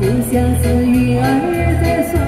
就像是鱼儿在水。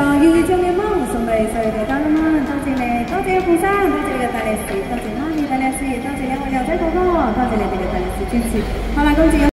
送所有悠悠春光，谢备晒太阳谢么？天气谢你的大力士，气谢妈咪晒，力士，谢你两位晒，天哥哥，谢谢你够了，大力士支持，好天谢。热。